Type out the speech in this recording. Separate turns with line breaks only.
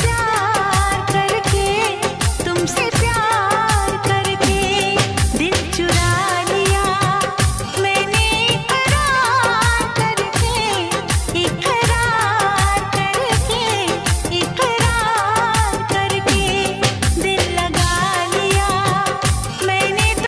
Yeah.